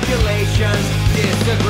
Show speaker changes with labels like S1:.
S1: calculations disagree.